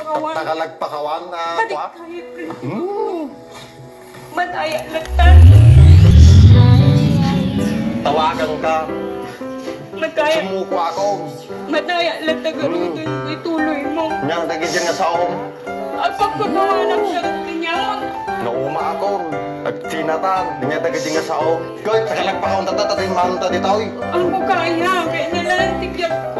Pakawan. Takalagpakawan na Pati kwa. kahit Hmm. madaya latan. Tawagan ka. Madaya, Sumuko ako. madaya latan. Ganun ituloy mo. Nang dagi dyan nga saong. At pagkakawalan sa kanya, Nauma ako. At sinatan. Dinya dagi dyan nga saong. Kahit takalagpakawan tatatatin mahal ta dito. eh. ang bukaya, kaya nalantig yan po. Bakit mo